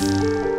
Música